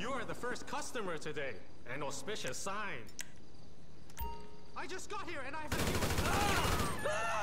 you are the first customer today. An auspicious sign. I just got here and I have a few... Ah! Ah!